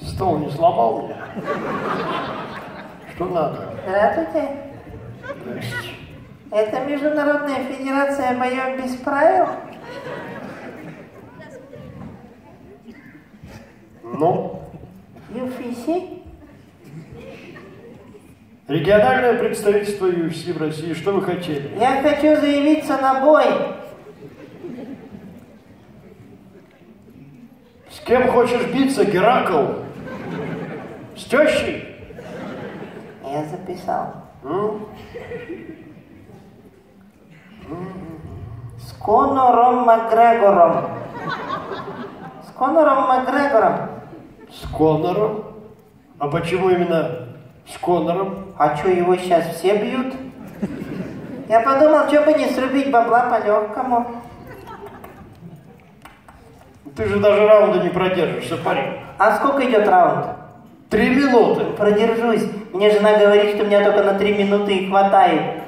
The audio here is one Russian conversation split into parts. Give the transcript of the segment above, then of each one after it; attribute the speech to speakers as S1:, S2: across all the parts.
S1: Стол не сломал меня? Что надо?
S2: Здравствуйте.
S1: Здрасте.
S2: Это Международная Федерация боев без правил?
S1: Ну,
S2: UFC?
S1: Региональное представительство UFC в России, что вы хотели?
S2: Я хочу заявиться на бой.
S1: С кем хочешь биться, Геракл? С тещей?
S2: Я записал.
S1: М?
S2: С Конором Макгрегором. С Конором Макгрегором.
S1: С Конором? А почему именно с Конором?
S2: А что, его сейчас все бьют? Я подумал, что бы не срубить бабла по-легкому.
S1: Ты же даже раунда не продержишься, парень.
S2: А сколько идет раунд?
S1: Три минуты.
S2: Продержусь. Мне жена говорит, что меня только на три минуты и хватает.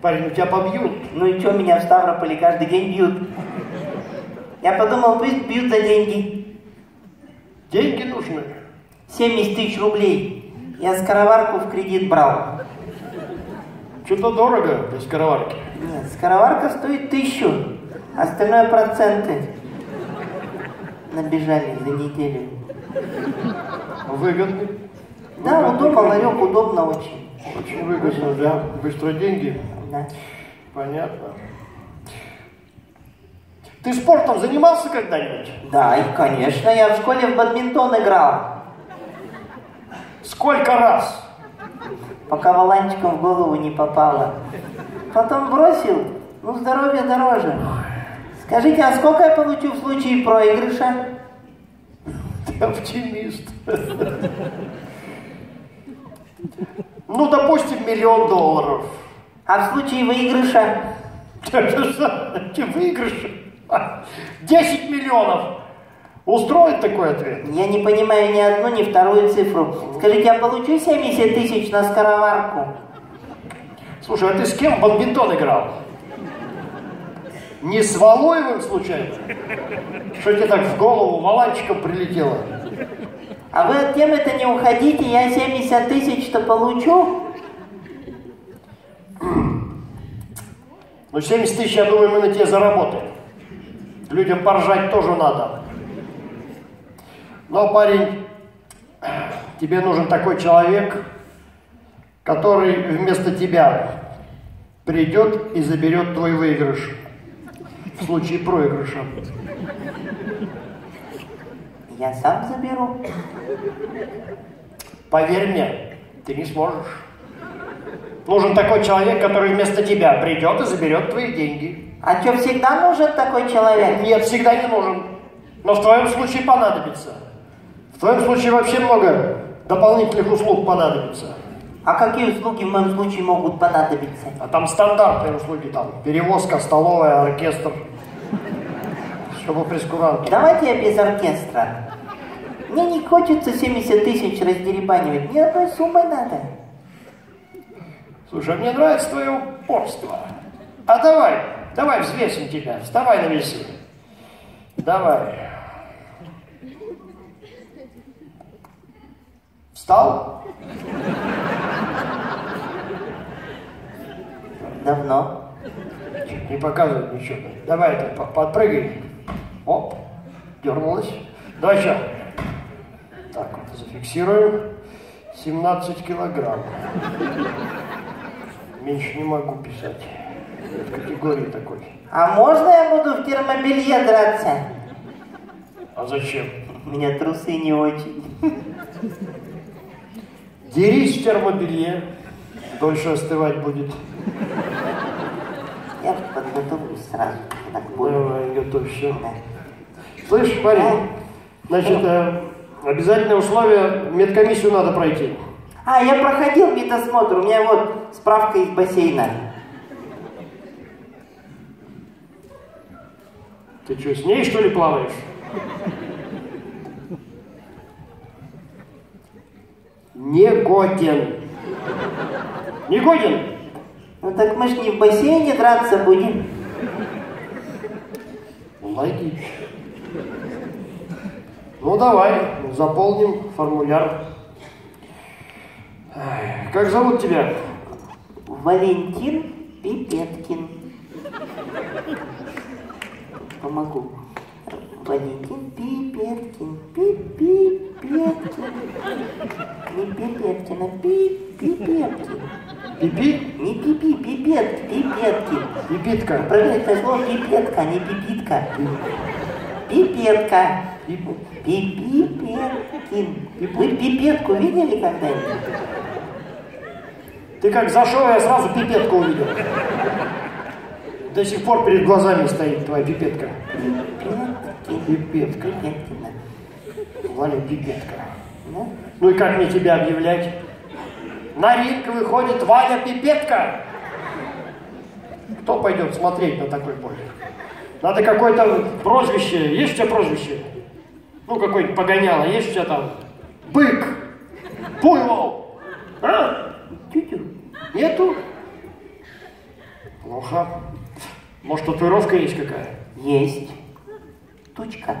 S1: Парень, тебя побьют.
S2: Ну и что, меня в Ставрополе каждый день бьют? Я подумал, пусть бьют за деньги.
S1: Деньги нужны.
S2: 70 тысяч рублей. Я скороварку в кредит брал.
S1: Что-то дорого для скороварки.
S2: Нет, скороварка стоит тысячу. Остальное проценты. Набежали за неделю.
S1: Выгодный.
S2: Да, удобно, ларек удобно очень.
S1: Очень выгодно, да. Быстро деньги.
S2: Да.
S1: Понятно. Ты спортом занимался когда-нибудь?
S2: Да, и конечно, я в школе в бадминтон играл.
S1: Сколько раз?
S2: пока валанчиком в голову не попало. Потом бросил, ну здоровье дороже. Скажите, а сколько я получу в случае проигрыша?
S1: Ты оптимист. Ну, допустим, миллион долларов.
S2: А в случае выигрыша?
S1: Эти выигрыши. 10 миллионов. Устроит такой ответ?
S2: Я не понимаю ни одну, ни вторую цифру. Скажите, я получу 70 тысяч на скороварку?
S1: Слушай, а ты с кем в бадминтон играл? Не с Валуевым случайно? Что тебе так в голову валанчиком прилетело?
S2: А вы от темы-то не уходите, я 70 тысяч-то получу?
S1: Ну, 70 тысяч, я думаю, мы на тебе заработаем. Людям поржать тоже надо. Но, парень, тебе нужен такой человек, который вместо тебя придет и заберет твой выигрыш в случае проигрыша.
S2: Я сам заберу.
S1: Поверь мне, ты не сможешь. Нужен такой человек, который вместо тебя придет и заберет твои деньги.
S2: А что, всегда нужен такой человек?
S1: Нет, всегда не нужен. Но в твоем случае понадобится. В твоем случае вообще много дополнительных услуг понадобится.
S2: А какие услуги в моем случае могут понадобиться?
S1: А там стандартные услуги, там перевозка, столовая, оркестр. Чтобы прескурант.
S2: Давайте я без оркестра. Мне не хочется 70 тысяч раздеребанивать. Мне одной суммой надо.
S1: Слушай, а мне нравится твое упорство. А давай, давай взвесим тебя. Вставай на весы. Давай. Встал?
S2: Давно.
S1: Не показывает ничего. Давай это, по- подпрыгай. Оп, дернулась. Давай еще. Так, вот, зафиксируем. 17 килограмм. Меньше не могу писать. В категории такой.
S2: А можно я буду в термобелье драться?
S1: А зачем?
S2: У меня трусы не очень.
S1: Дерись в термобелье. Дольше остывать будет.
S2: Я подготовлюсь сразу, к бою.
S1: Давай, готовься. Слышь, парень, значит, э, обязательное условие, медкомиссию надо пройти.
S2: А, я проходил медосмотр, у меня вот справка из бассейна.
S1: Ты что, с ней что ли плаваешь? Не годен. Не годен?
S2: Ну так мы ж не в бассейне драться будем.
S1: Логично. Ну давай, заполним формуляр. Как зовут тебя?
S2: Валентин Пипеткин. Помогу. Валентин Пипеткин. Пипеткин. Не Пипеткин, а Пипеткин.
S1: Пипи?
S2: Не пипи, пипет, пипеткин.
S1: Пипитка.
S2: Правильное слово пипетка, не пипитка. Пипетка. Пипипеткин. Вы пипетку видели когда-нибудь?
S1: Ты как зашел, я сразу пипетку увидел. До сих пор перед глазами стоит твоя пипетка.
S2: Пипеткин.
S1: Пипетка. Валя, пипетка.
S2: Да?
S1: Ну и как мне тебя объявлять? На ринг выходит Валя Пипетка. Кто пойдет смотреть на такой бой? Надо какое-то прозвище. Есть у тебя прозвище? Ну, какой-нибудь погоняло. Есть у тебя там? Бык. Буйвол. А?
S2: Тю-тю.
S1: Нету? Плохо. Может, татуировка есть какая?
S2: Есть. Тучка.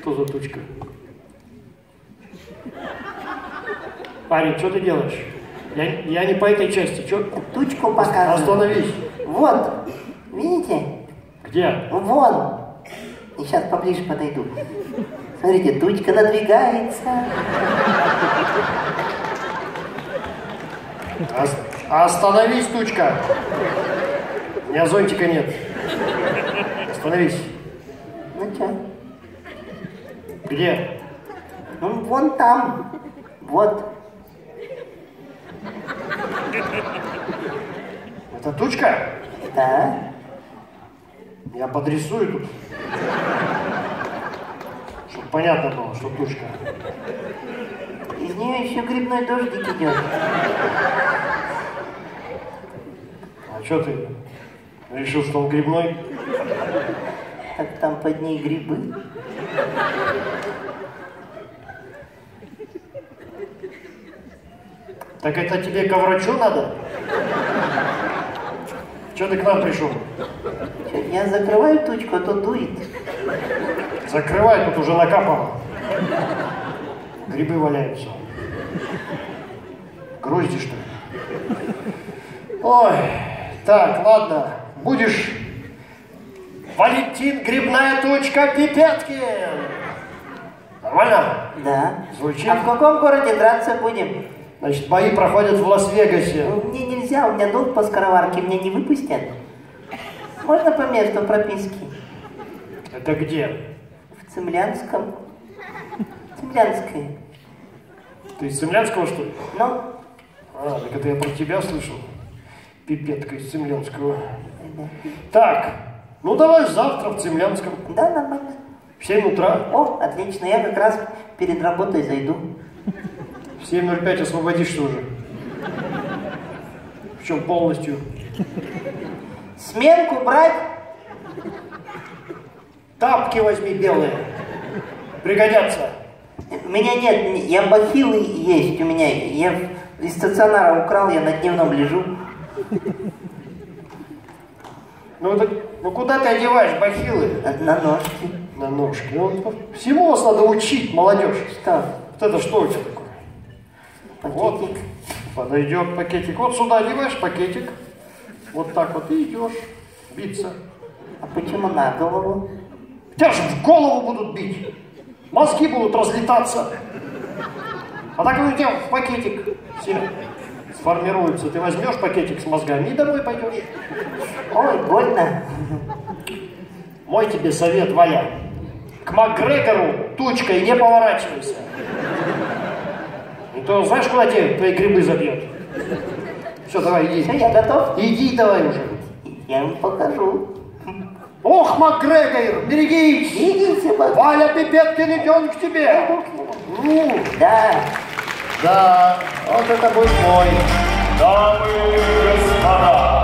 S1: Что за тучка? Парень, что ты делаешь? Я, я не по этой части. Что?
S2: Тучку показываю.
S1: Остановись.
S2: Вот. Видите?
S1: Где?
S2: Вон. И сейчас поближе подойду. Смотрите, тучка надвигается.
S1: Ос- Остановись, тучка. У меня зонтика нет. Остановись.
S2: Ну что?
S1: Где?
S2: Ну, вон там. Вот.
S1: Это тучка?
S2: Да.
S1: Я подрисую тут. Чтобы понятно было, что тучка.
S2: Из нее еще грибной дождик идет.
S1: А что ты? Решил, что он грибной?
S2: Так там под ней грибы.
S1: Так это тебе ко врачу надо? Че ты к нам пришел?
S2: Я закрываю тучку, а то дует.
S1: Закрывай, тут уже накапало. Грибы валяются. Грозди, что ли? Ой, так, ладно. Будешь Валентин Грибная точка Пипеткин. Нормально?
S2: Да.
S1: Звучит.
S2: А в каком городе драться будем?
S1: Значит, бои проходят в Лас-Вегасе.
S2: Ну, Мне нельзя, у меня долг по скороварке, меня не выпустят. Можно по месту прописки?
S1: Это где?
S2: В Цемлянском. Цемлянской.
S1: Ты из Цемлянского, что ли?
S2: Ну,
S1: А, так это я про тебя слышал. Пипетка из Цемлянского. Так, ну давай завтра в Цемлянском.
S2: да, нормально.
S1: В 7 утра.
S2: О, отлично, я как раз перед работой зайду.
S1: В 7.05 освободишься уже. Причем полностью.
S2: Сменку брать?
S1: Тапки возьми белые. Пригодятся.
S2: У меня нет, я бахилы есть у меня. Я из стационара украл, я на дневном лежу.
S1: Ну, так, ну куда ты одеваешь бахилы?
S2: На, ножке.
S1: На ножки. Ну, всему вас надо учить, молодежь.
S2: Что?
S1: Вот это что у тебя такое? Вот.
S2: Пакетик.
S1: Подойдет пакетик. Вот сюда одеваешь пакетик. Вот так вот и идешь биться.
S2: А почему на голову?
S1: Тебя же в голову будут бить. Мозги будут разлетаться. А так у тебя в пакетик все сформируются. Ты возьмешь пакетик с мозгами и домой пойдешь.
S2: Ой, больно.
S1: Мой тебе совет, Валя. К Макгрегору тучкой не поворачивайся. И то знаешь, куда тебе твои грибы забьет? Все, давай,
S2: Все,
S1: иди.
S2: я готов?
S1: Иди давай уже.
S2: Я им покажу.
S1: Ох, Макгрегор, берегись!
S2: Видите, вот.
S1: Валя Пипеткин идет к тебе. Ну,
S2: Да.
S1: Да, вот это будет мой.
S3: Дамы и господа,